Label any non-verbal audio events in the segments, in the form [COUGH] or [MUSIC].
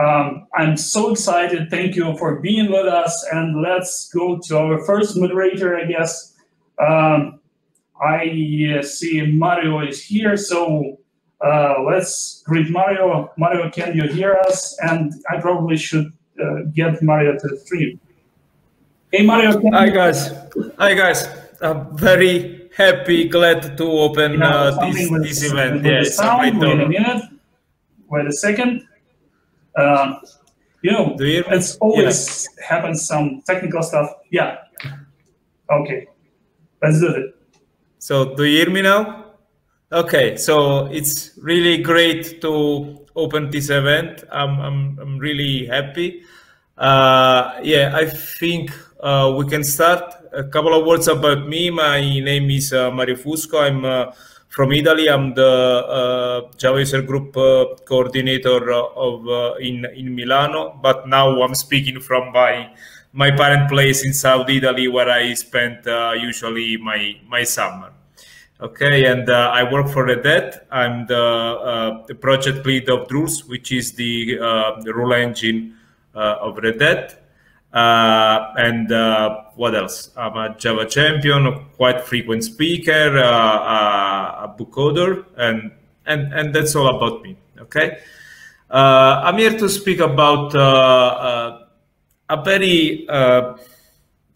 Um, I'm so excited. Thank you for being with us. And let's go to our first moderator, I guess. Um, I uh, see Mario is here, so uh, let's greet Mario. Mario, can you hear us? And I probably should uh, get Mario to the stream. Hey, Mario. Hi, guys. Hi, guys. I'm very happy, glad to open uh, this, this event. with Yeah, the it's a great sound. Wait a minute. Wait a second. Um, you know, you it's always happens some technical stuff. Yeah. Okay. Let's do it. So, do you hear me now? Okay, so it's really great to open this event. I'm, I'm, I'm really happy. Uh, yeah, I think uh, we can start. A couple of words about me. My name is uh, Mario Fusco. I'm uh, from Italy. I'm the uh, Java user group uh, coordinator of uh, in in Milano. But now I'm speaking from my my parent place in South Italy, where I spent usually my my summer. Okay, and uh, I work for Red Hat. I'm the, uh, the project lead of Drools, which is the, uh, the rule engine of Red Hat. Uh, and uh, what else? I'm a Java champion, a quite frequent speaker, uh, uh, a book author, and, and, and that's all about me. Okay, uh, I'm here to speak about uh, a very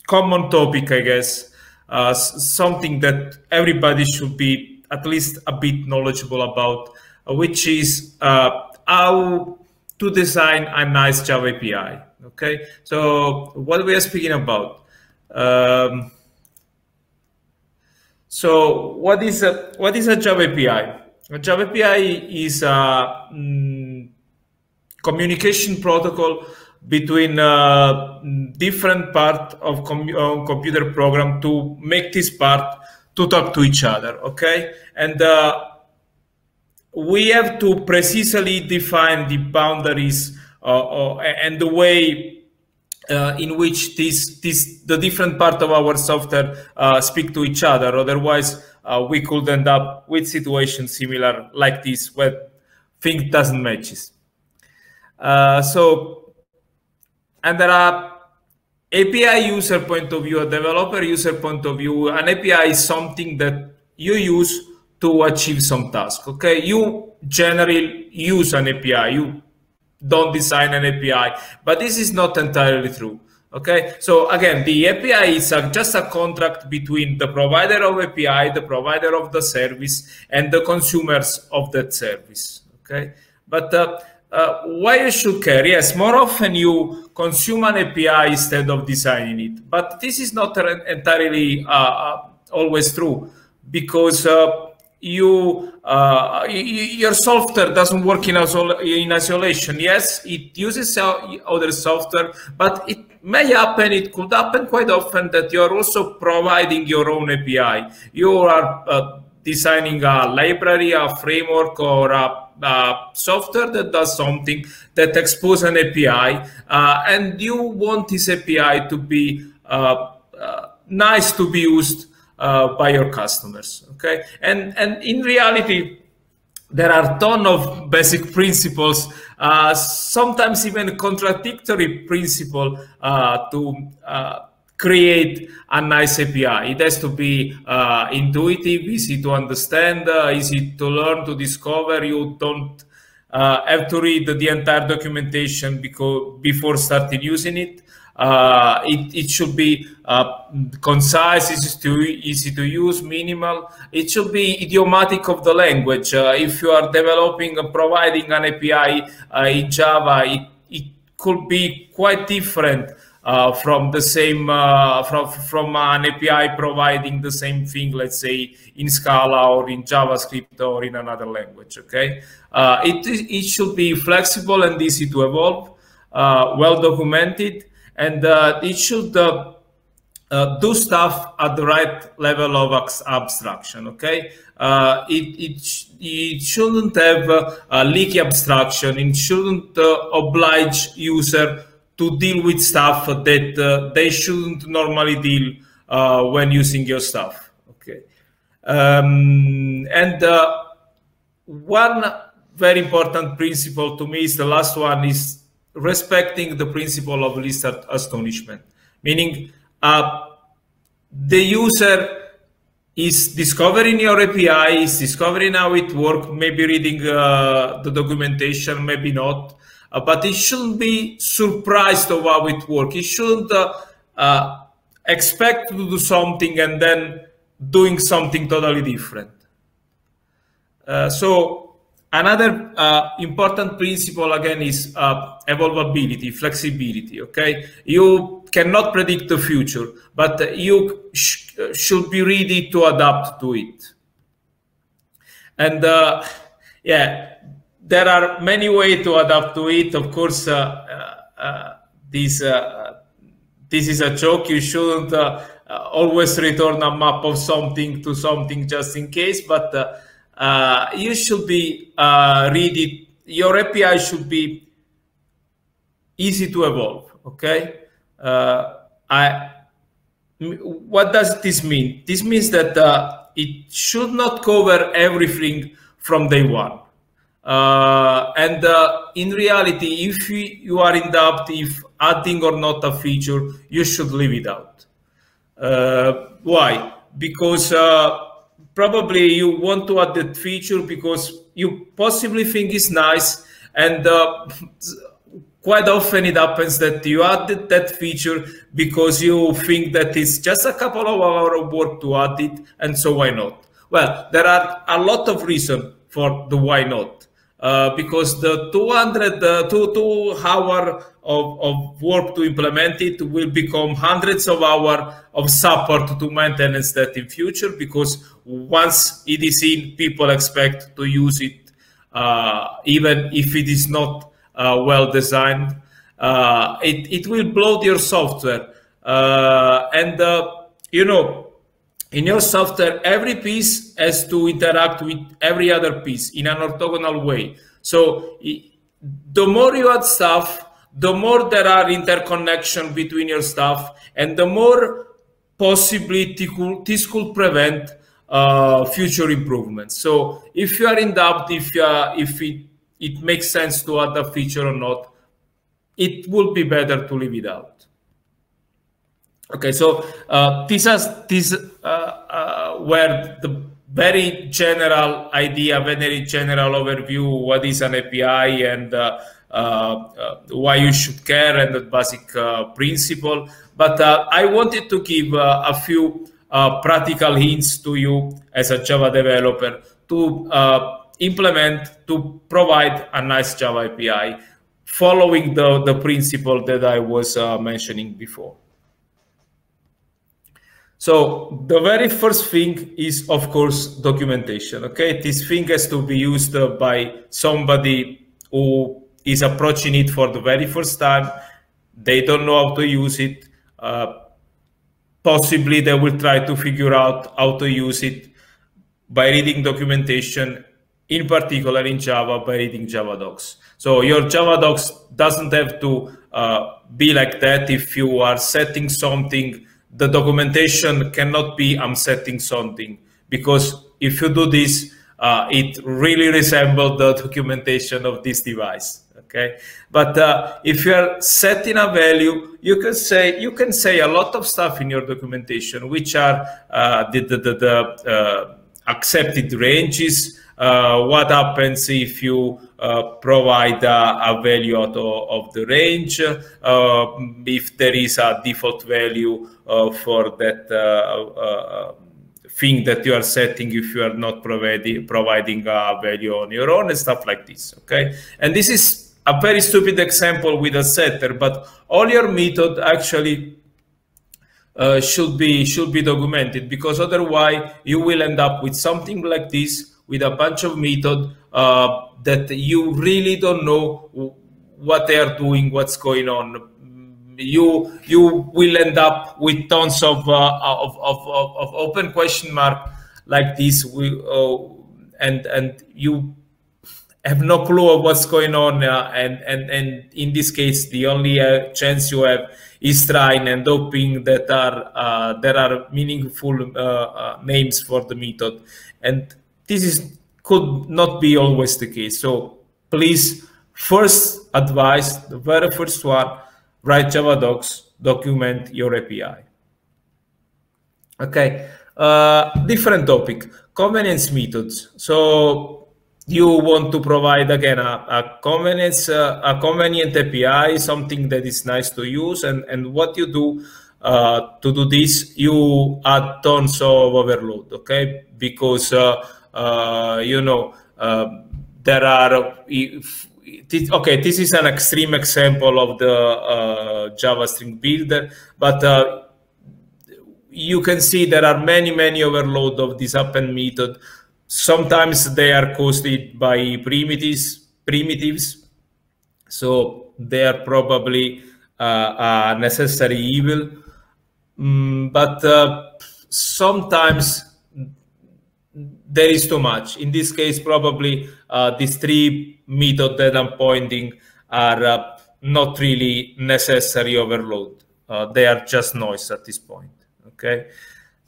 common topic, I guess, something that everybody should be at least a bit knowledgeable about, which is uh, how to design a nice Java API. Okay, so what we are speaking about. Um, so what is a what is a Java API? A Java API is a mm, communication protocol between uh, different part of com- uh, computer program to make this part to talk to each other okay and uh, we have to precisely define the boundaries uh, uh, and the way uh, in which the different part of our software uh, speak to each other. Otherwise, uh, we could end up with situations similar like this where things doesn't matches. Uh, so, and there are API user point of view, a developer user point of view. An API is something that you use to achieve some task. Okay, you generally use an API. You don't design an API, but this is not entirely true. Okay, so again, the API is a, just a contract between the provider of API, the provider of the service, and the consumers of that service. Okay, but uh, uh, why you should care? Yes, more often you consume an API instead of designing it, but this is not entirely uh, uh, always true because uh, you uh, your software doesn't work in, in isolation. Yes, it uses other software, but it may happen. It could happen quite often that you are also providing your own API. You are uh, designing a library, a framework, or a, a software that does something that exposes an API, uh, and you want this API to be uh, uh, nice to be used uh, by your customers. Okay, and and in reality, there are a ton of basic principles, uh, sometimes even contradictory principle uh, to uh, create a nice API. It has to be uh, intuitive, easy to understand, uh, easy to learn, to discover. You don't uh, have to read the entire documentation because before starting using it. Uh, it, it should be uh, concise, easy to, easy to use, minimal. It should be idiomatic of the language. Uh, if you are developing and providing an API uh, in Java, it, it could be quite different uh, from the same from from an API providing the same thing, let's say in Scala or in JavaScript or in another language. Okay, it it should be flexible and easy to evolve, well documented, and uh, it should. Uh, uh, do stuff at the right level of abstraction. Okay, uh, it it sh- it shouldn't have uh, a leaky abstraction. It shouldn't uh, oblige user to deal with stuff that they shouldn't normally deal when using your stuff. Okay, um, and one very important principle to me is the last one is respecting the principle of least astonishment, meaning uh, the user is discovering your API, is discovering how it works, maybe reading uh, the documentation, maybe not, uh, but it shouldn't be surprised of how it works. It shouldn't uh, uh, expect to do something and then doing something totally different. Uh, so another uh, important principle again is uh, evolvability, flexibility. Okay, you cannot predict the future, but you sh should be ready to adapt to it. And uh, yeah, there are many ways to adapt to it. Of course, uh, uh, this this is a joke. You shouldn't always return a map of something to something just in case, but uh, you should be uh, ready. Your API should be easy to evolve. Okay. Uh, I. What does this mean? This means that uh, it should not cover everything from day one. Uh, and uh, in reality, if you are in doubt if adding or not a feature, you should leave it out. why? Because probably you want to add that feature because you possibly think it's nice and uh, [LAUGHS] quite often it happens that you added that feature because you think that it's just a couple of hours of work to add it and so why not? Well there are a lot of reasons for the why not uh, because the 200 uh, two, two hour of, of work to implement it will become hundreds of hours of support to maintenance that in future because once it is in people expect to use it uh, even if it is not uh, well designed. Uh, it, it will bloat your software. And you know in your software, every piece has to interact with every other piece in an orthogonal way. So the more you add stuff, the more there are interconnection between your stuff, and the more possibly this could prevent uh, future improvements. So if you are in doubt if if it it makes sense to add a feature or not, it would be better to leave it out. Okay, so uh, this is this uh, uh, were the very general idea, very general overview. What is an API and uh, uh, uh, why you should care and the basic principle. But I wanted to give a few practical hints to you as a Java developer to implement to provide a nice Java API following the, the principle that I was mentioning before. So the very first thing is, of course, documentation. Okay, this thing has to be used by somebody who is approaching it for the very first time. They don't know how to use it. Uh, possibly they will try to figure out how to use it by reading documentation, in particular in Java, by reading Java docs. So your Java docs doesn't have to uh, be like that if you are setting something the documentation cannot be I'm setting something because if you do this, uh, it really resembles the documentation of this device. Okay, but uh, if you are setting a value, you can say you can say a lot of stuff in your documentation, which are uh, the the, the, the uh, accepted ranges. Uh, what happens if you uh, provide a, a, value out of, the range? if there is a default value uh, for that uh, uh, thing that you are setting if you are not providing providing a value on your own and stuff like this okay and this is a very stupid example with a setter but all your method actually uh, should be should be documented because otherwise you will end up with something like this with a bunch of method uh, that you really don't know what they are doing what's going on. You you will end up with tons of uh, of, of, of, open question mark like this we, uh, and and you have no clue of what's going on uh, and and and in this case the only uh, chance you have is trying and hoping that are uh, there are meaningful names for the method. And this is could not be always the case so please first advice, the very first one, write Java docs, document your API. Okay, uh, different topic, convenience methods. So you want to provide again a, a convenience, uh, a convenient API, something that is nice to use, and and what you do uh, to do this, you add tons of overload. Okay, because uh, you know uh, there are. If, okay, this is an extreme example of the uh, Java string builder, but uh, you can see there are many, many overload of this append method. Sometimes they are caused by primitives, primitives. So they are probably uh, a necessary evil. Mm, but uh, sometimes there is too much. In this case, probably uh, these three methods that I'm pointing are uh, not really necessary overload. Uh, they are just noise at this point. Okay.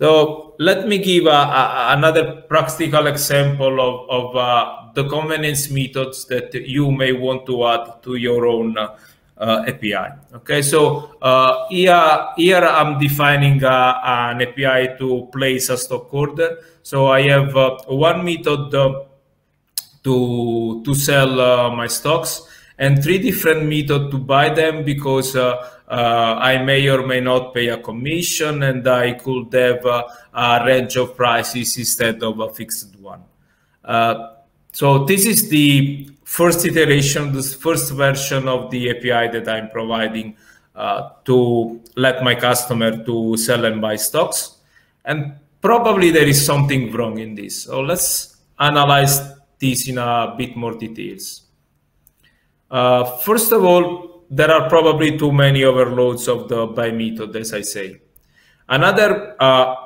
So let me give a, a, another practical example of, of uh, the convenience methods that you may want to add to your own uh, API. Okay, so uh, here, here I'm defining uh, an API to place a stock order. So I have uh, one method to, to sell my stocks and three different methods to buy them because uh, I may or may not pay a commission and I could have a, a range of prices instead of a fixed one. Uh, so this is the first iteration, this first version of the API that I'm providing uh, to let my customer to sell and buy stocks. And probably there is something wrong in this. So let's analyze this in a bit more details. Uh, first of all, there are probably too many overloads of the buy method, as I say. Another uh,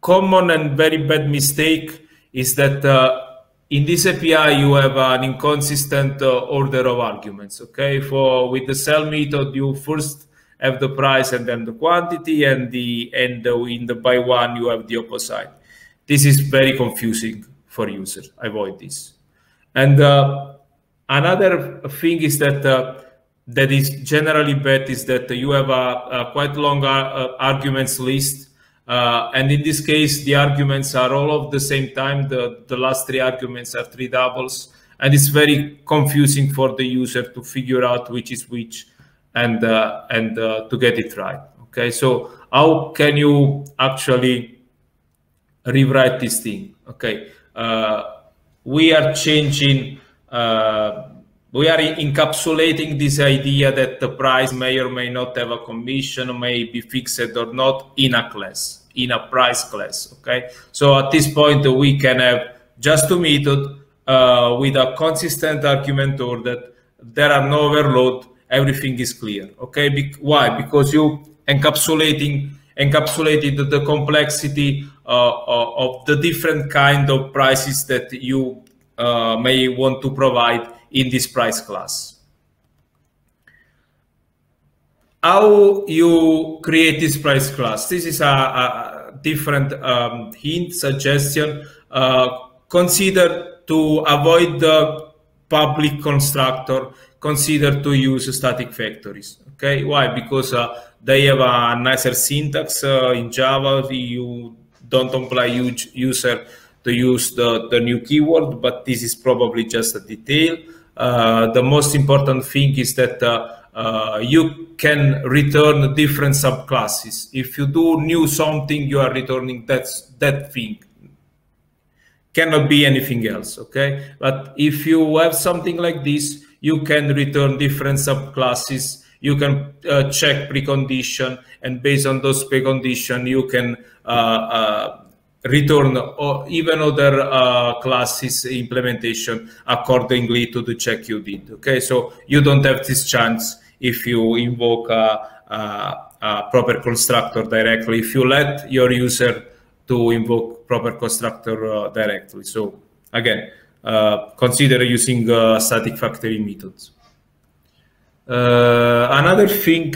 common and very bad mistake is that uh, in this API you have an inconsistent uh, order of arguments. Okay, for with the sell method you first have the price and then the quantity, and the and in the buy one you have the opposite. This is very confusing for users. Avoid this. And uh, another thing is that uh, that is generally bad is that you have a, a quite long uh, arguments list. Uh, and in this case, the arguments are all of the same time. The, the last three arguments are three doubles. And it's very confusing for the user to figure out which is which and, uh, and uh, to get it right. Okay, so how can you actually rewrite this thing? Okay, uh, we are changing uh, we are encapsulating this idea that the price may or may not have a commission, may be fixed or not in a class, in a price class. Okay. So at this point, we can have just two methods uh, with a consistent argument order. There are no overload. Everything is clear. Okay. Be why? Because you encapsulating encapsulated the complexity uh, uh, of the different kind of prices that you uh, may want to provide in this price class. How you create this price class? This is a, a different um, hint, suggestion. Uh, consider to avoid the public constructor, consider to use static factories. Okay, why? Because uh, they have a nicer syntax uh, in Java. You don't apply huge user to use the, the new keyword, but this is probably just a detail. Uh, the most important thing is that uh, uh, you can return different subclasses. If you do new something, you are returning that, that thing. Cannot be anything else, okay? But if you have something like this, you can return different subclasses. You can uh, check precondition, and based on those precondition, you can uh, uh, return or even other uh, classes implementation accordingly to the check you did. Okay, so you don't have this chance if you invoke a, a, a proper constructor directly. If you let your user to invoke proper constructor uh, directly. So again, uh, consider using uh, static factory methods. Uh, another thing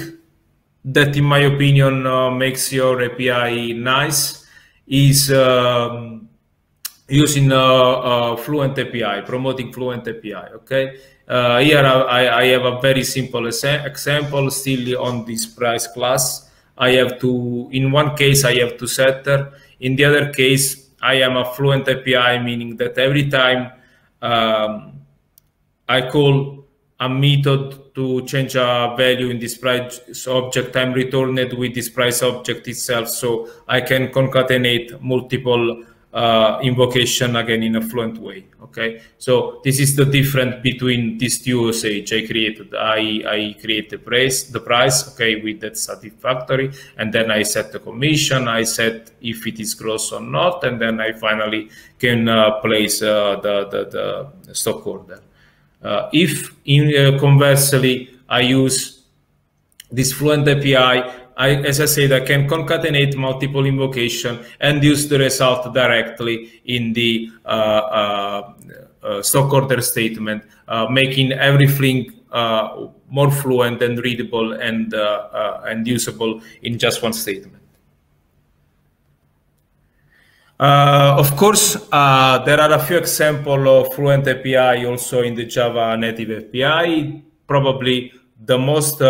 that, in my opinion, uh, makes your API nice is um, using uh, uh, Fluent API, promoting Fluent API. Okay, Uh, here I, I, have a very simple example still on this price class. I have to, in one case, I have to setter. In the other case, I am a fluent API, meaning that every time um, I call a method to change a value in this price object, I'm returned with this price object itself. So I can concatenate multiple uh, invocation again in a fluent way. Okay, so this is the difference between these two usage I created. I, I create the price, the price, okay, with that static factory, and then I set the commission. I set if it is gross or not, and then I finally can uh, place uh, the, the, the stock order. Uh, if in uh, conversely I use this Fluent API I, as I said, I can concatenate multiple invocation and use the result directly in the uh, uh, stock order statement, making everything more fluent and readable and and usable in just one statement. Of course, there are a few examples of Fluent API also in the Java native API. Probably the most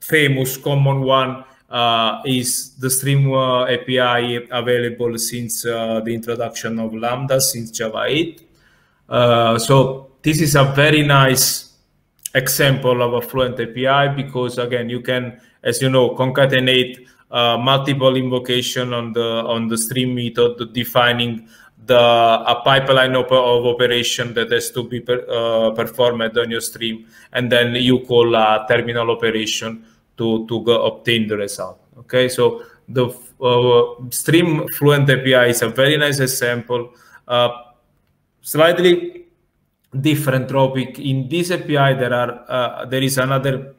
famous common one uh, is the Stream uh, API available since uh, the introduction of Lambda since Java 8. Uh, so this is a very nice example of a Fluent API because again, you can, as you know, concatenate uh, multiple invocation on the on the stream method, defining the a pipeline of, of operation that has to be per, uh, performed on your stream, and then you call a terminal operation to, to obtain the result. Okay, so the uh, Stream Fluent API is a very nice example. Uh, slightly different topic. In this API, there are uh, there is another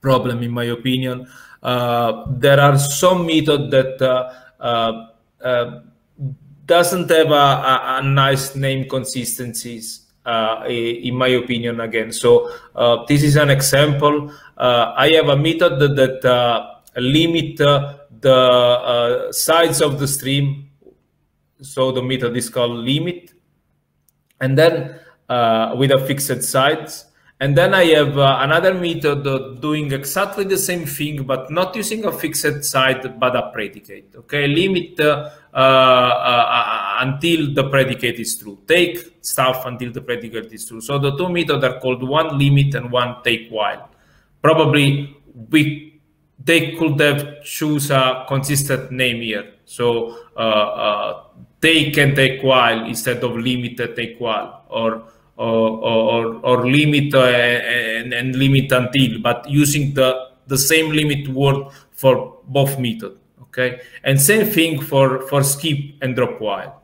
problem, in my opinion. Uh, there are some method that uh, uh, doesn't have a, a, a nice name consistencies. Uh, in my opinion again. So uh, this is an example. Uh, I have a method that, that limit the size of the stream. So the method is called limit. And then with a fixed size. And then I have uh, another method doing exactly the same thing, but not using a fixed side, but a predicate. Okay, limit uh, uh, until the predicate is true. Take stuff until the predicate is true. So the two methods are called one limit and one take while. Probably we they could have choose a consistent name here. So take and take while instead of limit and take while or or, or, or limit uh, and, and, limit until, but using the, the same limit word for both method. Okay, and same thing for, for skip and drop while.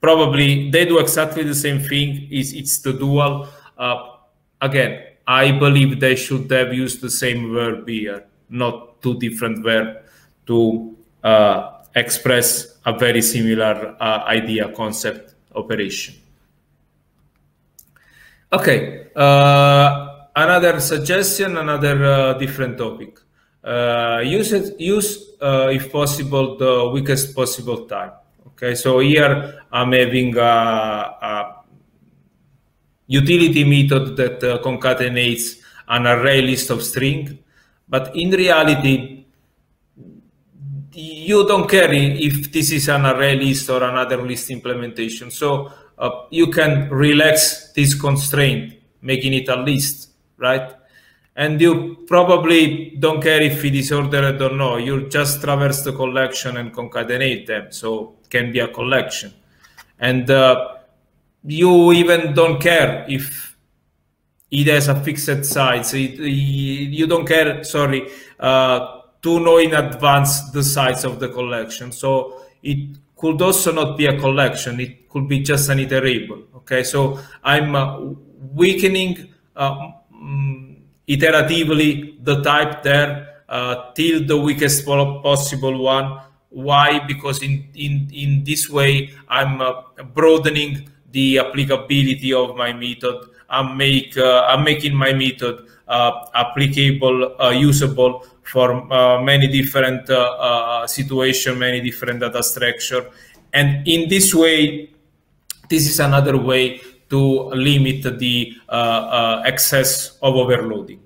Probably they do exactly the same thing. Is it's the dual. Uh, again, I believe they should have used the same verb here, not two different verbs to uh, express a very similar uh, idea, concept, operation. Okay, uh, another suggestion, another uh, different topic. Uh, use it, use uh, if possible the weakest possible time. Okay, so here I'm having a, a utility method that uh, concatenates an array list of string, but in reality, you don't care if this is an array list or another list implementation. So uh, you can relax this constraint, making it a list, right? And you probably don't care if it is ordered or not. You just traverse the collection and concatenate them. So it can be a collection. And uh, you even don't care if it has a fixed size. It, you don't care, sorry, uh, to know in advance the size of the collection. So it could also not be a collection. It could be just an iterable. Okay, so I'm uh, weakening uh, mm, iteratively the type there uh, till the weakest possible one. Why? Because in in in this way I'm uh, broadening the applicability of my method. I'm make uh, I'm making my method uh, applicable, usable for uh, many different uh, uh, situation, many different data structure. And in this way, this is another way to limit the uh, uh, excess of overloading.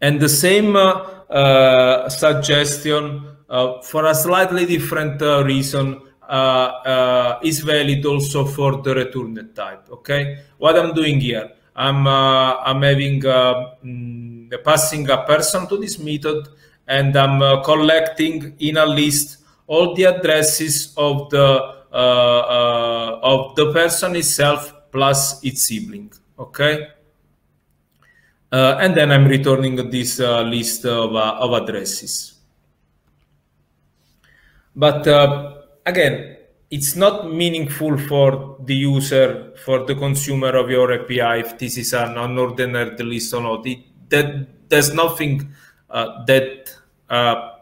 And the same uh, suggestion for a slightly different reason is valid also for the return type. Okay, what I'm doing here, I'm I'm having mm, passing a person to this method and I'm uh, collecting in a list all the addresses of the uh, uh, of the person itself plus its sibling. Okay, uh, and then I'm returning this uh, list of, of addresses. But again, it's not meaningful for the user, for the consumer of your API, if this is an unordered list or not. It, that there's nothing uh, that uh,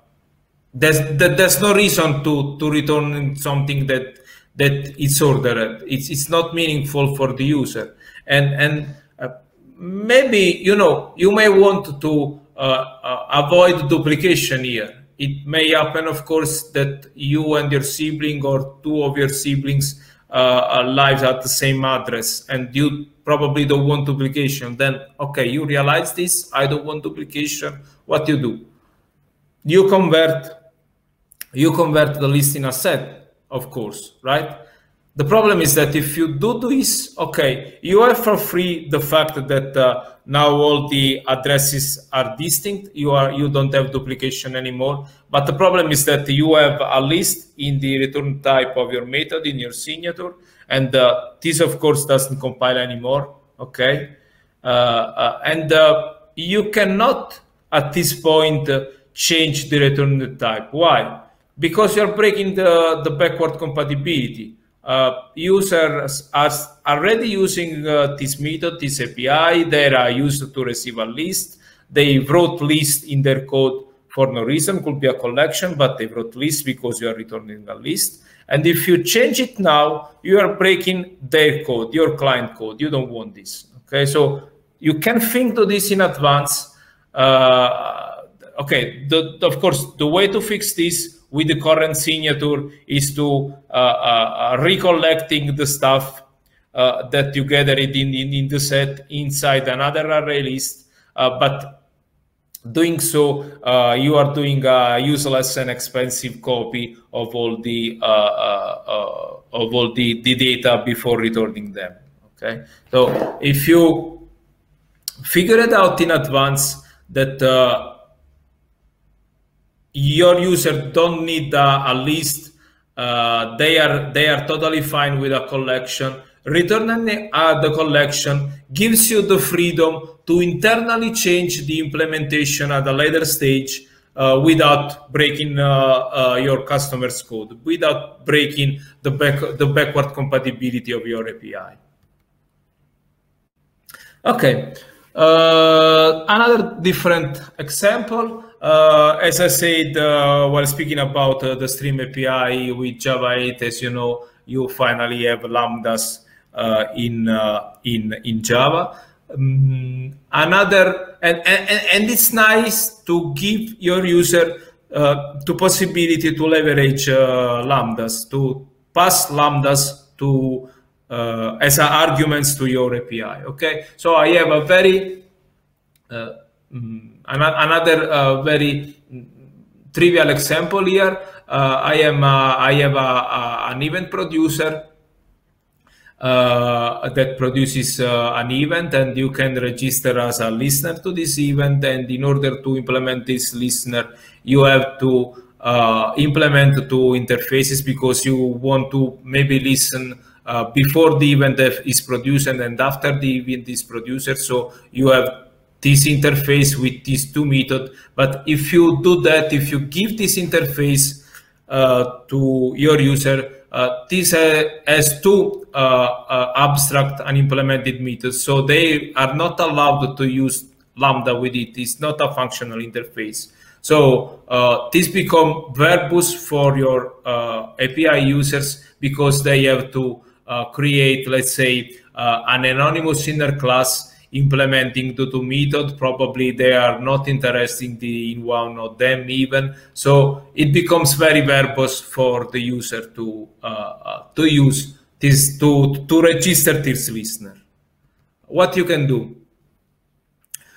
there's that there's no reason to to return something that that it's ordered. It's it's not meaningful for the user, and and uh, maybe you know you may want to uh, uh, avoid duplication here. It may happen, of course, that you and your sibling or two of your siblings uh, live at the same address, and you probably don't want duplication. Then okay, you realize this. I don't want duplication. What you do? You convert you convert the list in a set, of course, right? The problem is that if you do this, okay, you have for free the fact that uh, now all the addresses are distinct. You are you don't have duplication anymore. But the problem is that you have a list in the return type of your method in your signature, and uh, this of course doesn't compile anymore. Okay, uh, uh and uh, you cannot at this point uh, change the return type. Why? because you're breaking the, the backward compatibility. Uh, users are already using uh, this method, this API. They are used to receive a list. They wrote list in their code for no reason, could be a collection, but they wrote list because you are returning a list. And if you change it now, you are breaking their code, your client code. You don't want this. Okay, so you can think to this in advance. Uh, okay, the, of course, the way to fix this with the current signature is to uh, uh, uh, recollecting the stuff that you gathered in, in, in, the set inside another array list. but doing so, uh, you are doing a useless and expensive copy of all the uh, uh, of all the, the data before returning them. Okay, so if you figure it out in advance that your user don't need a, a list. Uh, they are they are totally fine with a collection. Returning uh, the collection gives you the freedom to internally change the implementation at a later stage uh, without breaking uh, uh, your customer's code, without breaking the back the backward compatibility of your API. Okay, uh, another different example. Uh, as I said uh, while speaking about uh, the Stream API with Java 8, as you know, you finally have lambdas uh, in uh, in in Java. Um, another and, and and it's nice to give your user uh, the possibility to leverage lambdas to pass lambdas to as arguments to your API. Okay, so I have a very um, another uh, very trivial example here. Uh, I am uh, I have a, an event producer uh, that produces uh, an event and you can register as a listener to this event and in order to implement this listener you have to uh, implement two interfaces because you want to maybe listen before the event is produced and after the event is produced so you have this interface with these two methods. But if you do that, if you give this interface uh, to your user, uh, this uh, has two uh, uh, abstract and implemented methods. So they are not allowed to use Lambda with it. It's not a functional interface. So uh, this become verbose for your API users because they have to create, let's say, an anonymous inner class implementing the two method probably they are not interested in one of them even so it becomes very verbose for the user to uh, uh, to use this to to register this listener. What you can do?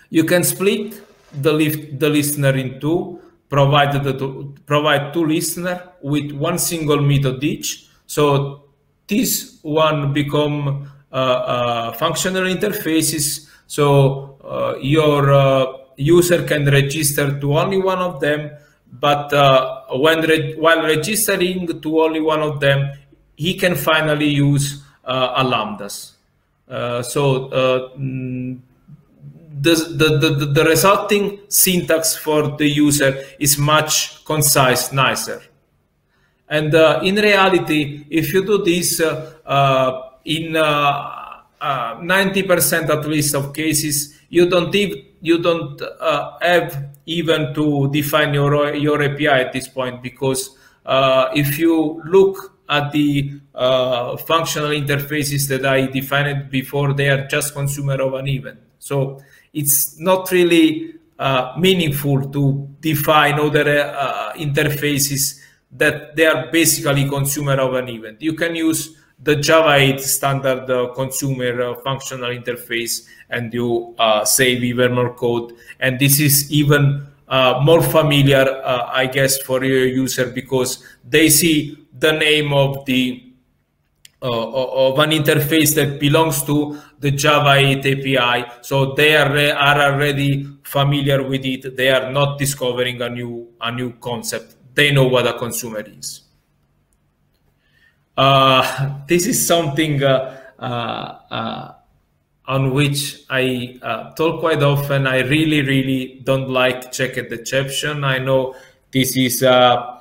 You can split the lift, the listener in two, provide the two, provide two listener with one single method each. So this one become functional interfaces. So uh, your uh, user can register to only one of them, but uh, when re while registering to only one of them, he can finally use uh, a lambdas. so mm, the, the, the, the resulting syntax for the user is much concise, nicer. And uh, in reality, if you do this uh, uh, in 90% at least of cases, you don't even, you don't have even to define your your API at this point because if you look at the uh, functional interfaces that I defined before, they are just consumer of an event. So it's not really uh, meaningful to define other uh, interfaces that they are basically consumer of an event. You can use the Java 8 standard uh, consumer uh, functional interface and you uh, save even more code. And this is even uh, more familiar, I guess, for your user because they see the name of the uh, of an interface that belongs to the Java 8 API. So they are, are already familiar with it. They are not discovering a new, a new concept. They know what a consumer is. Uh, this is something uh, uh, uh on which I talk quite often. I really, really don't like checked exception. I know this is a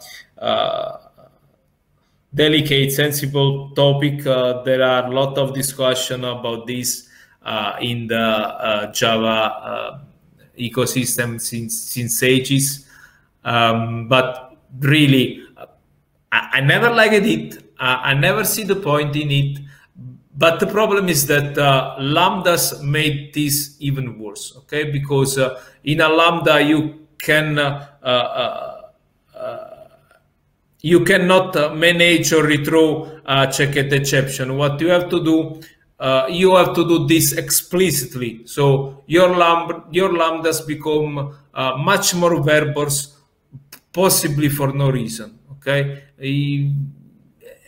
delicate, sensible topic. There are a lot of discussion about this in the Java ecosystem since since ages. Um, but really, I, I never liked it. I never see the point in it. But the problem is that uh, lambdas made this even worse. Okay, because uh, in a lambda you can you cannot uh, manage or rethrow uh, checked exception. What you have to do, uh, you have to do this explicitly. So your lamb, your lambdas become uh, much more verbose, possibly for no reason. Okay,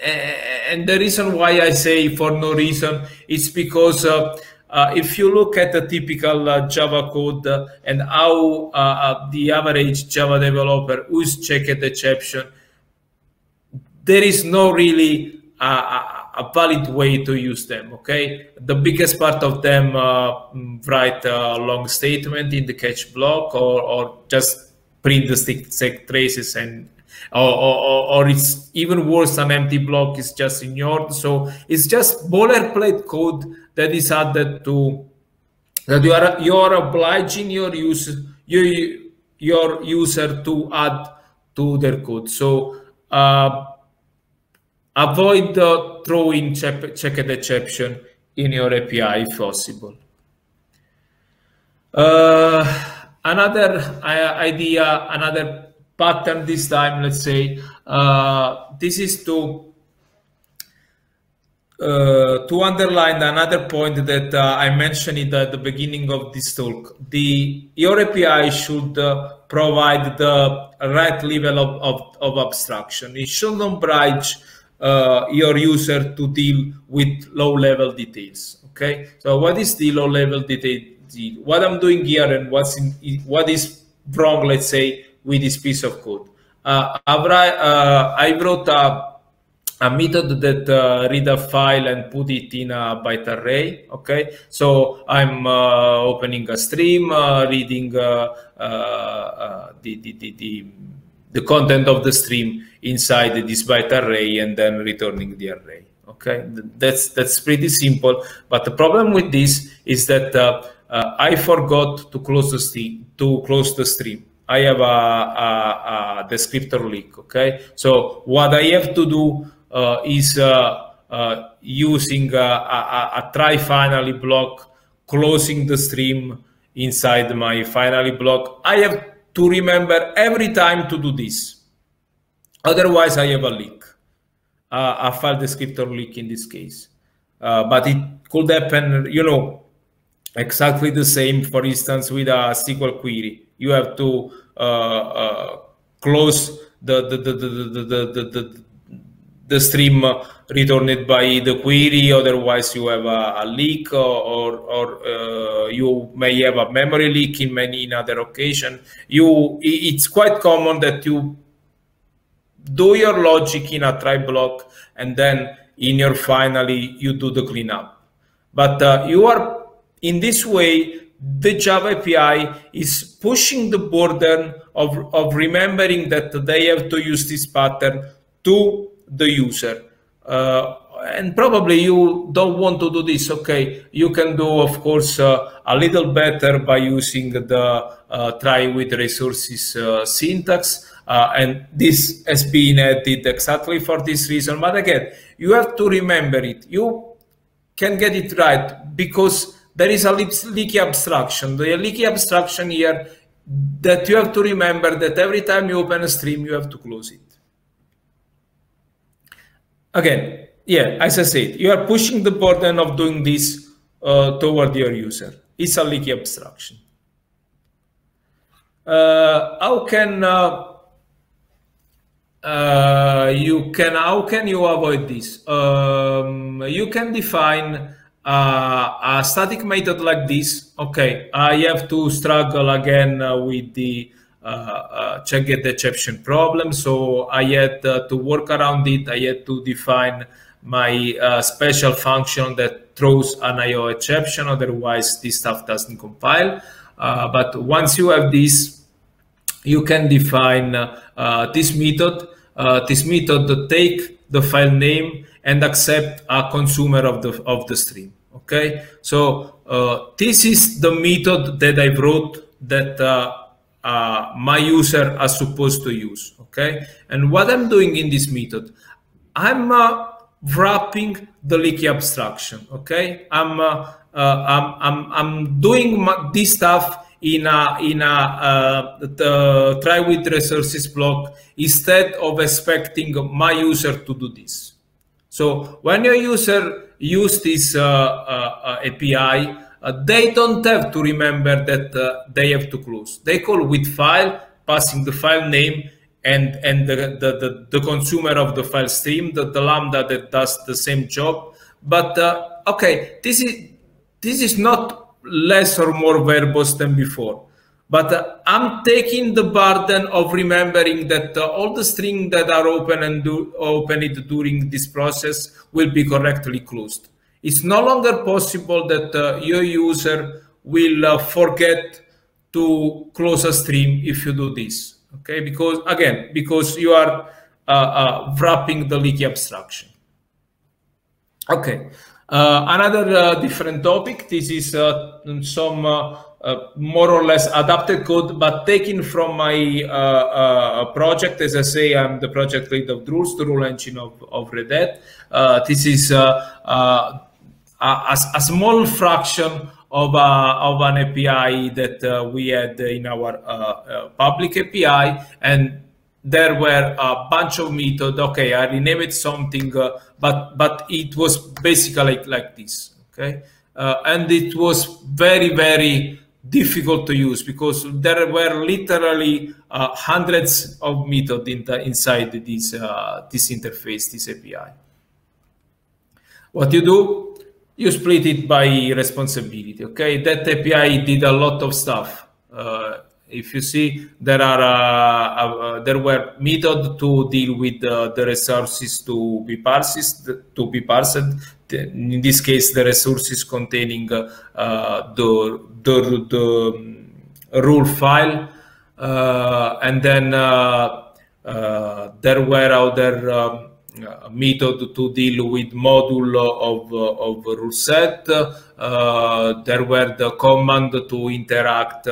and the reason why I say for no reason is because. Uh, uh, if you look at the typical uh, Java code and how the average Java developer who's checked the exception, there is no really a, valid way to use them. Okay, the biggest part of them uh, write a long statement in the catch block or, or just print the stack traces and or, or, or, it's even worse an empty block is just ignored so it's just boilerplate code that is added to that you are you are obliging your user your, your user to add to their code so uh, Avoid throwing checked exception in your API if possible. Uh, another uh, idea, another pattern this time, let's say, uh, this is to uh, to underline another point that uh, I mentioned it at the beginning of this talk. The your API should uh, provide the right level of, of, of abstraction. It should not oblige uh, your user to deal with low level details. Okay, so what is the low level detail? What I'm doing here and what's in, what is wrong, let's say, with this piece of code. Uh, uh, I wrote a, a method that uh, read a file and put it in a byte array. Okay, so I'm uh, opening a stream, uh, reading uh, the, the, the, the the content of the stream inside this byte array and then returning the array. Okay, that's that's pretty simple. But the problem with this is that uh, uh, I forgot to close the stream. To close the stream, I have a, a, a descriptor leak. Okay, so what I have to do uh, is uh, uh, using a, a, a try finally block, closing the stream inside my finally block. I have to remember every time to do this. Otherwise, I have a leak. a file descriptor leak in this case. Uh, but it could happen, you know, exactly the same, for instance, with a SQL query. You have to uh, uh, close the, the, the, the, the, the, the, the stream returned by the query, otherwise you have a, a leak or, or, or uh, you may have a memory leak in many other occasion. You, it's quite common that you do your logic in a try block and then in your finally you do the cleanup. But uh, you are in this way, the Java API is pushing the burden of, of remembering that they have to use this pattern to the user. Uh, and probably you don't want to do this. Okay, you can do, of course, uh, a little better by using the uh, try with resources uh, syntax. Uh, and this has been added exactly for this reason. But again, you have to remember it. You can get it right because there is a leaky abstraction. The leaky abstraction here that you have to remember that every time you open a stream, you have to close it. Again, yeah, as I said, you are pushing the burden of doing this uh, toward your user. It's a leaky abstraction. Uh, how can uh, uh, you can how can you avoid this? Um, you can define uh, a static method like this. Okay, I have to struggle again uh, with the uh, uh, check get exception problem. So I had to work around it. I had to define my special function that throws an IO exception. Otherwise, this stuff doesn't compile. but once you have this, you can define this method uh, this method take the file name and accept a consumer of the of the stream. Okay, so uh, this is the method that I wrote that uh, uh, my user are supposed to use. Okay, and what I'm doing in this method, I'm uh, wrapping the leaky abstraction. Okay, I'm uh, I'm, I'm I'm doing my, this stuff in a in a uh, the try with resources block instead of expecting my user to do this. So when your user use this uh, uh, API, uh, they don't have to remember that they have to close. They call with file, passing the file name and and the, the, the, the consumer of the file stream, the, the lambda that does the same job. But uh, okay, this is this is not less or more verbose than before. But uh, I'm taking the burden of remembering that uh, all the strings that are open and do, opened during this process will be correctly closed. It's no longer possible that uh, your user will uh, forget to close a stream if you do this. Okay, because again, because you are uh, uh, wrapping the leaky abstraction. Okay, another different topic. This is some uh, uh, more or less adapted code, but taken from my uh, project. As I say, I'm the project lead of Drools, the rule engine of, of Red Hat. this is a, a, small fraction of, of an API that we had in our public API, and there were a bunch of methods. Okay, I renamed something, uh, but but it was basically like, like this. Okay, uh, and it was very very difficult to use because there were literally uh, hundreds of methods in inside this uh, this interface, this API. What you do? You split it by responsibility. Okay, that API did a lot of stuff uh, if you see there are uh, uh, there were method to deal with uh, the resources to be parsed to be parsed in this case the resources containing the, the, the rule file uh, and then uh, there were other um, method to deal with module of, of rule set. there were the command to interact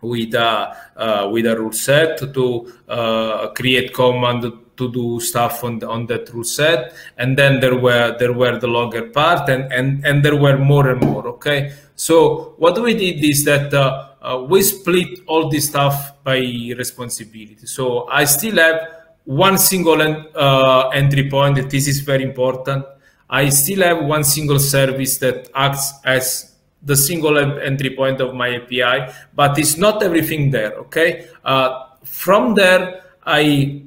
with a uh, with a rule set to uh, create command to do stuff on the, on that rule set and then there were there were the longer part and and and there were more and more okay so what we did is that uh, uh we split all this stuff by responsibility so i still have one single uh, entry point. This is very important. I still have one single service that acts as the single entry point of my API, but it's not everything there. Okay. Uh, from there, I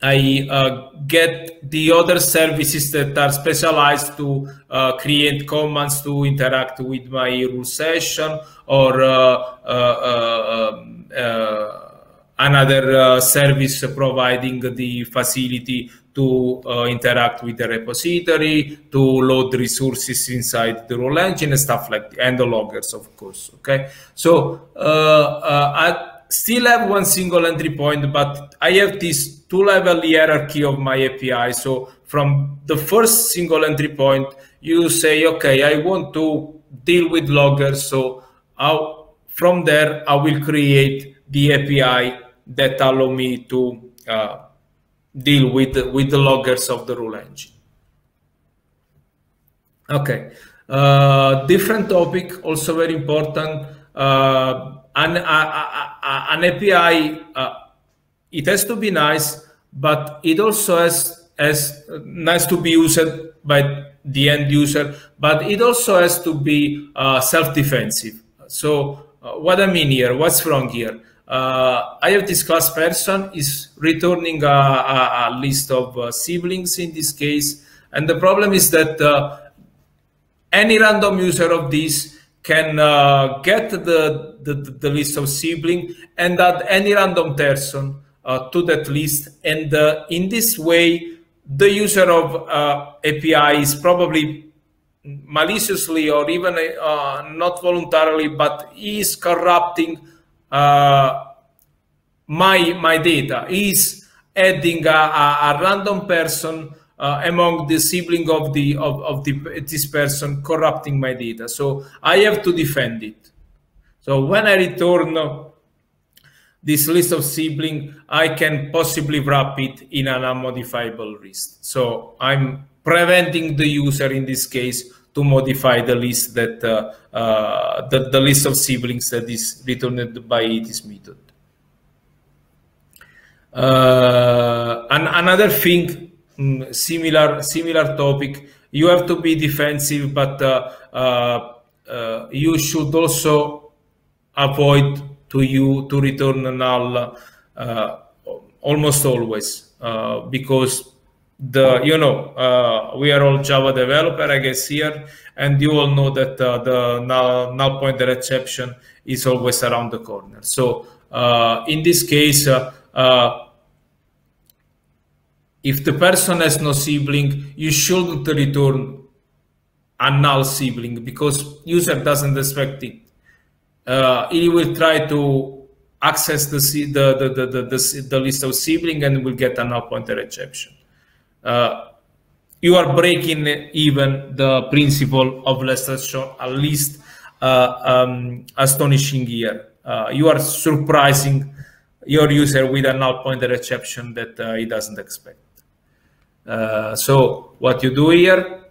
I uh, get the other services that are specialized to uh, create commands to interact with my rule session or uh, uh, uh, uh another service providing the facility to interact with the repository, to load resources inside the rule engine and stuff like that, and the loggers, of course. Okay, so I still have one single entry point, but I have this two-level hierarchy of my API. So from the first single entry point, you say, okay, I want to deal with loggers. So I'll, from there, I will create the API that allow me to uh, deal with the, with the loggers of the rule engine. Okay, uh, different topic, also very important. Uh, an, an API, uh, it has to be nice, but it also has, has nice to be used by the end user, but it also has to be uh, self-defensive. So uh, what I mean here, what's wrong here? Uh, I have this class person is returning a, a, a list of uh, siblings in this case. And the problem is that uh, any random user of this can uh, get the, the, the, list of sibling and add any random person uh, to that list. And uh, in this way, the user of uh, API is probably maliciously or even uh, not voluntarily, but is corrupting uh, my, my data, is adding a, a, a random person uh, among the sibling of the of, of the, this person corrupting my data. So I have to defend it. So when I return this list of sibling, I can possibly wrap it in an unmodifiable list. So I'm preventing the user in this case to modify the list that uh, uh, the, the list of siblings that is returned by this method. Uh, and another thing Mm, similar similar topic. You have to be defensive, but uh, uh, uh, you should also avoid to you to return null almost always because the you know uh, we are all java developer i guess here and you all know that uh, the null, null pointer exception is always around the corner so uh, in this case if the person has no sibling, you shouldn't return a null sibling because user doesn't expect it. Uh, he will try to access the, the, the, the, the, the, list of sibling and will get a null pointer exception. Uh, you are breaking even the principle of less at least uh, um, astonishing here. Uh, you are surprising your user with a null pointer exception that uh, he doesn't expect. Uh, so what you do here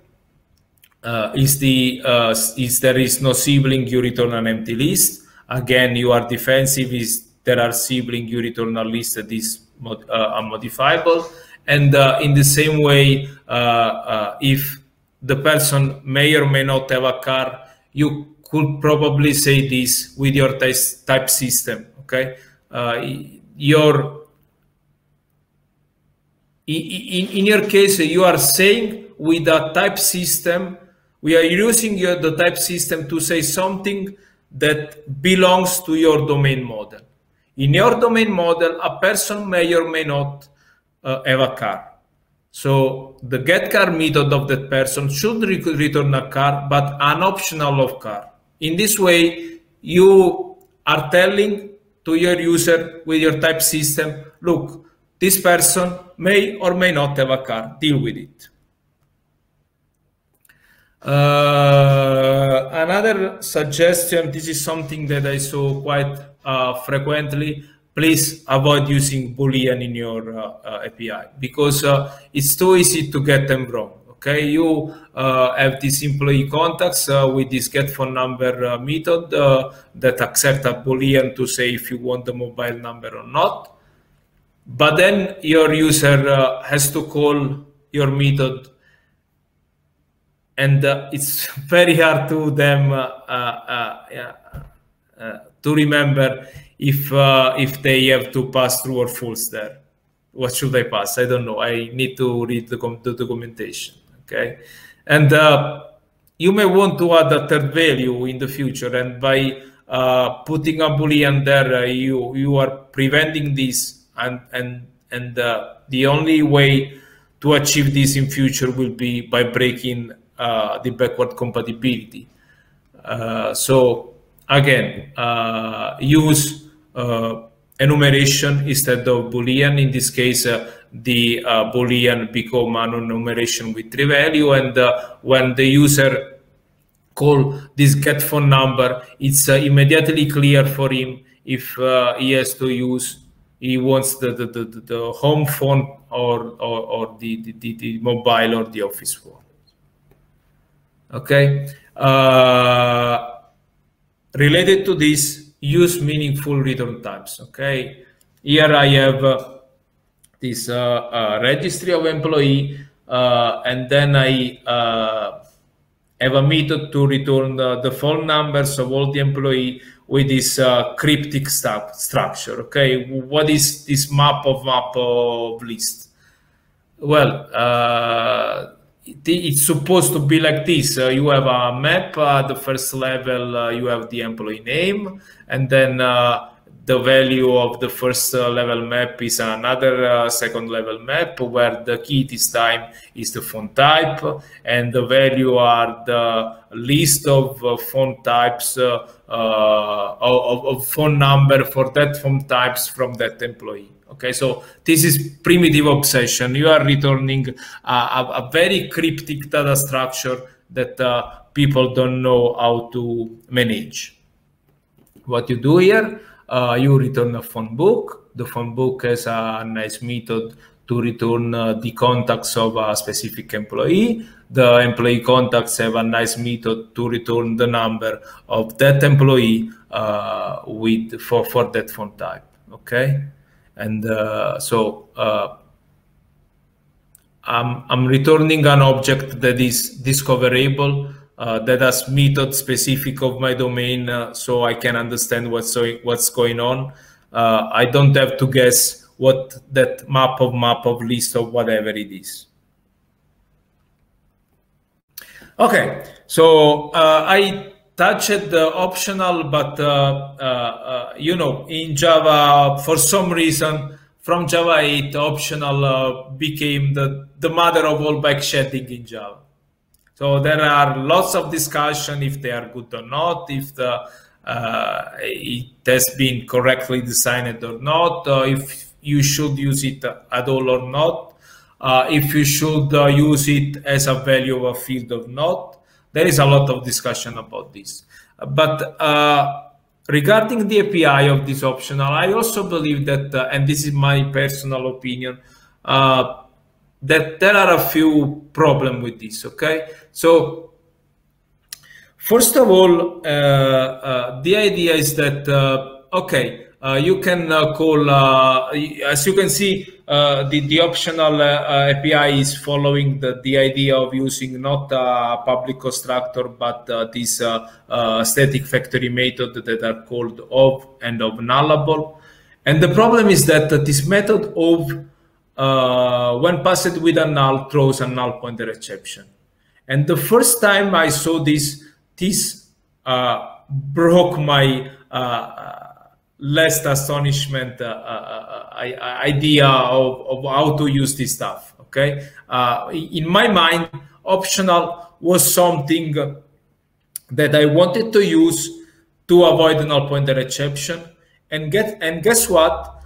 uh, is the uh, is there is no sibling, you return an empty list. Again, you are defensive. Is there are sibling, you return a list that is mod, uh, unmodifiable. And uh, in the same way, if the person may or may not have a car, you could probably say this with your type system. Okay, your in, in your case, you are saying with a type system, we are using your, the type system to say something that belongs to your domain model. In your domain model, a person may or may not uh, have a car. So the get car method of that person should re return a car, but an optional of car. In this way, you are telling to your user with your type system, look, this person may or may not have a car. Deal with it. Uh, another suggestion, this is something that I saw quite uh, frequently. Please avoid using Boolean in your uh, uh API because uh, it's too easy to get them wrong. Okay, you have this employee contacts with this get phone number method that accept a Boolean to say if you want the mobile number or not but then your user has to call your method and uh, it's [LAUGHS] very hard to them uh, uh, uh, to remember if if they have to pass through or false there. What should i pass? I don't know. I need to read the, the documentation okay? And you may want to add a third value in the future and by uh, putting a boolean there uh, you you are preventing this and and and uh, the only way to achieve this in future will be by breaking uh, the backward compatibility. Uh, so again uh, use enumeration instead of boolean. In this case the uh, boolean become an enumeration with three value. And uh, when the user call this get phone number it's uh, immediately clear for him if uh, he has to use he wants the the, the, the home phone or or, or the, the, the, mobile or the office phone okay uh, related to this use meaningful return types okay here i have uh, this uh, uh, registry of employee, uh, and then I have a method to return the, the, phone numbers of all the employee with this uh, cryptic stuff, structure. Okay, what is this map of map of list? Well, uh, it's supposed to be like this. Uh, you have a map. at the first level, uh, you have the employee name, and then uh, the value of the first uh, level map is another uh, second level map where the key this time is the phone type and the value are the list of uh, phone types of, of, phone number for that phone types from that employee. Okay so this is primitive obsession. You are returning a, a, a very cryptic data structure that uh, people don't know how to manage. What you do here uh, you return a phone book. The phone book has a nice method to return uh, the contacts of a specific employee. The employee contacts have a nice method to return the number of that employee uh, with for, for that phone type. Okay, and uh, so uh, I'm, I'm returning an object that is discoverable uh, that has method specific of my domain uh, so I can understand what's, so, what's going on. Uh, I don't have to guess what that map of map of list of whatever it is. Okay, so uh, I touched the optional, but uh, uh, you know, in Java, for some reason, from Java 8, optional became the, the mother of all bikeshedding in Java. So there are lots of discussion if they are good or not, if the uh, it has been correctly designed or not, uh, if you should use it at all or not, uh, if you should uh, use it as a value of a field or not. There is a lot of discussion about this. But uh, regarding the API of this optional, I also believe that, uh, and this is my personal opinion, that there are a few problems with this. Okay, so first of all, uh, uh, the idea is that uh, okay, uh, you can uh, call uh, as you can see the the optional API is following the the idea of using not a public constructor but this static factory method that are called of and of nullable. And the problem is that this method of uh, when passed with a null throws a null pointer exception. And the first time I saw this, this uh, broke my uh, less astonishment uh, uh, uh, idea of, of, how to use this stuff. Okay, in my mind, optional was something that I wanted to use to avoid null pointer exception. And get and guess what?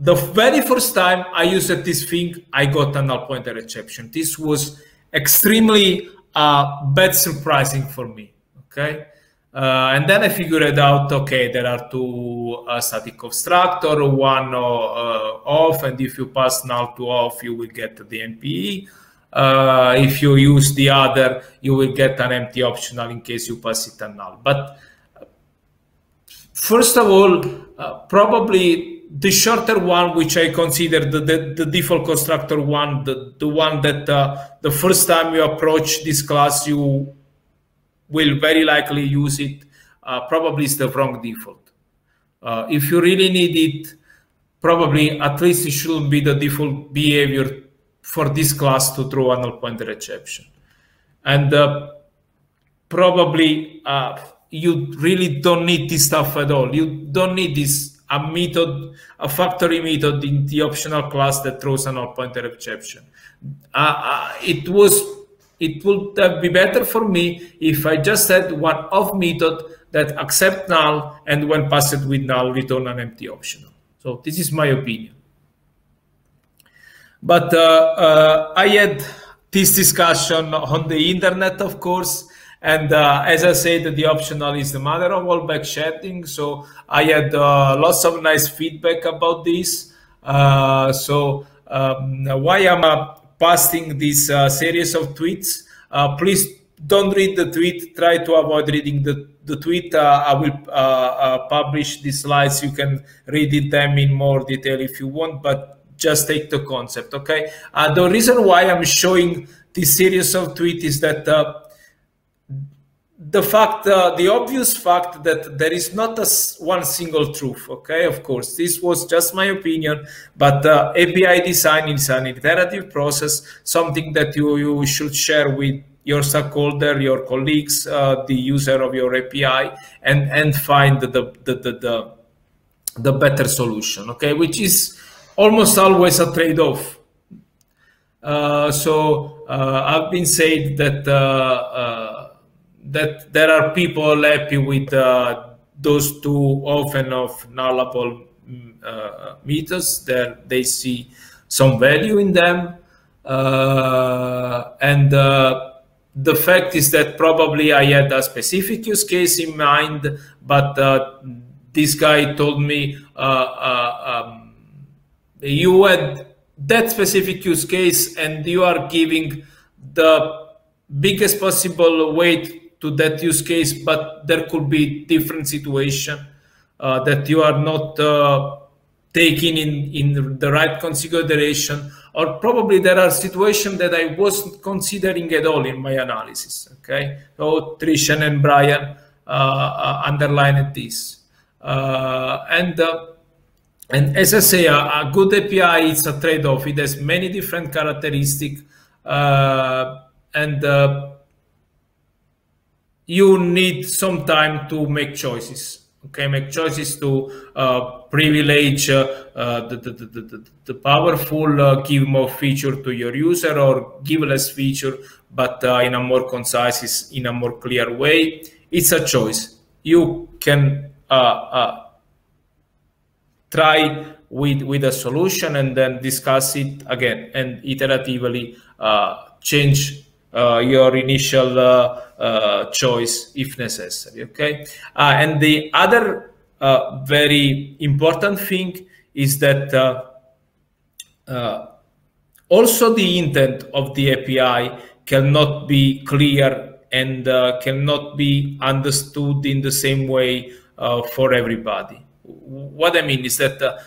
The very first time I used this thing, I got a null pointer exception. This was extremely uh, bad surprising for me. Okay. Uh, and then I figured out, okay, there are two uh, static constructor, one uh, off, and if you pass null to off, you will get the NPE. Uh, if you use the other, you will get an empty optional in case you pass it a null. But uh, first of all, probably the shorter one, which I consider the, the, the default constructor one, the, the one that uh, the first time you approach this class, you will very likely use it, uh, probably is the wrong default. Uh, if you really need it, probably at least it shouldn't be the default behavior for this class to throw a null pointer exception. And uh, probably uh, you really don't need this stuff at all. You don't need this a method, a factory method in the optional class that throws a null pointer exception. Uh, uh, it was, it would be better for me if I just had one off method that accept null and when passed with null return an empty optional. So this is my opinion. But uh, uh I had this discussion on the internet, of course, and uh, as I said, the optional is the mother of all bikeshedding. So I had uh, lots of nice feedback about this. Uh, so um, why I'm uh, posting this uh, series of tweets? Uh, please don't read the tweet. Try to avoid reading the, the tweet. I will publish the slides. You can read it them in more detail if you want, but just take the concept, okay? the reason why I'm showing this series of tweets is that the fact, uh, the obvious fact that there is not a one single truth. Okay, of course, this was just my opinion, but uh, API design is an iterative process, something that you, you should share with your stakeholder, your colleagues, uh, the user of your API, and and find the the, the the the better solution. Okay, which is almost always a trade-off. Uh, so uh, I've been said that uh, that there are people happy with uh, those two often of nullable uh, meters that they see some value in them. Uh, and uh, the fact is that probably i had a specific use case in mind but uh, this guy told me uh, um, you had that specific use case and you are giving the biggest possible weight to that use case, but there could be different situation uh, that you are not uh, taking in, in the right consideration, or probably there are situations that I wasn't considering at all in my analysis. Okay, so Trishan and Brian uh, uh underlined this, uh, and uh, and as I say, a, a, good API is a trade-off. It has many different characteristics, and you need some time to make choices okay? Make choices to uh, privilege uh, uh, the, the, the, the, powerful uh, give more feature to your user or give less feature but uh, in a more concise in a more clear way. It's a choice. You can uh, try with with a solution and then discuss it again and iteratively change your initial choice if necessary. Okay, and the other very important thing is that also the intent of the API cannot be clear and uh, cannot be understood in the same way uh, for everybody. What I mean is that uh,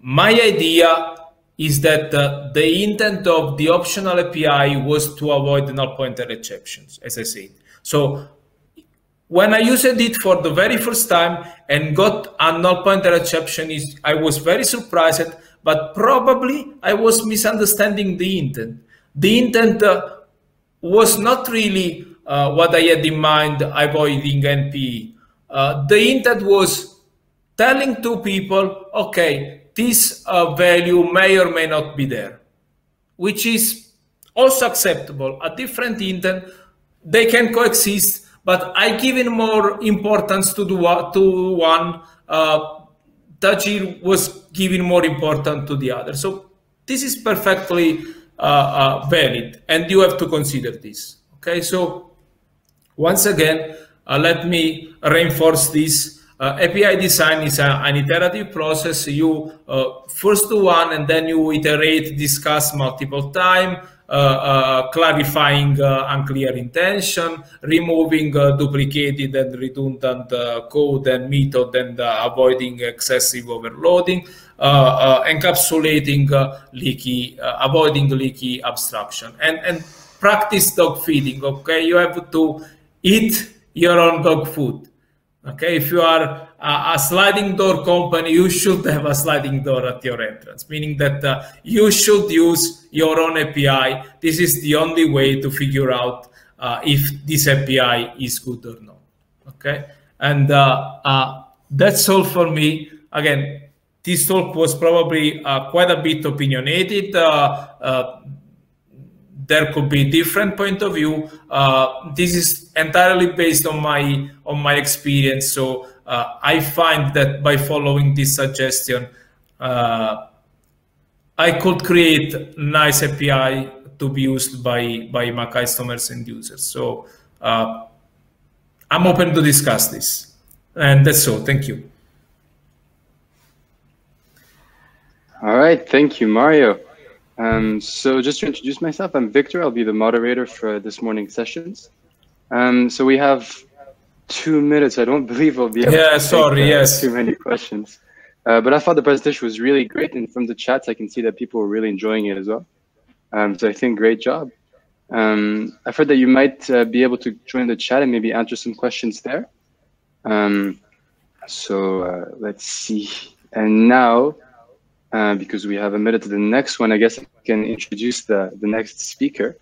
my idea is that uh, the intent of the optional API was to avoid null pointer exceptions, as I said. So when I used it for the very first time and got a null pointer exception, is I was very surprised, but probably I was misunderstanding the intent. The intent uh, was not really uh, what I had in mind, avoiding NPE. Uh, the intent was telling to people, okay, this uh, value may or may not be there, which is also acceptable. A different intent, they can coexist, but I given more importance to the to one. Uh, Tajir was giving more importance to the other. So this is perfectly uh, uh, valid, and you have to consider this. Okay, so once again, uh, let me reinforce this. Uh, API design is a, an iterative process. You uh, first do one and then you iterate, discuss multiple time, Uh, uh, clarifying uh, unclear intention, removing duplicated and redundant code and method, and avoiding excessive overloading. encapsulating leaky, avoiding leaky abstraction, and and practice dog feeding. Okay, you have to eat your own dog food. Okay, if you are a, sliding door company, you should have a sliding door at your entrance, meaning that uh, you should use your own API. This is the only way to figure out uh, if this API is good or not. Okay, and uh, uh that's all for me. Again, this talk was probably uh, quite a bit opinionated there could be different point of view. This is entirely based on my on my experience. So uh, I find that by following this suggestion, uh, I could create nice API to be used by by my customers and users. So uh, I'm open to discuss this, and that's all. Thank you. All right, thank you, Mario. Um, so just to introduce myself, I'm Victor. I'll be the moderator for this morning's sessions. Um, so we have two minutes. I don't believe we'll be able yeah, to sorry, take, uh, yes. too many questions. Uh, but I thought the presentation was really great. And from the chats, I can see that people were really enjoying it as well. Um, so I think great job. Um, I've heard that you might uh, be able to join the chat and maybe answer some questions there. Um, so uh, let's see. And now uh, because we have a minute to the next one, I guess I can introduce the, the next speaker.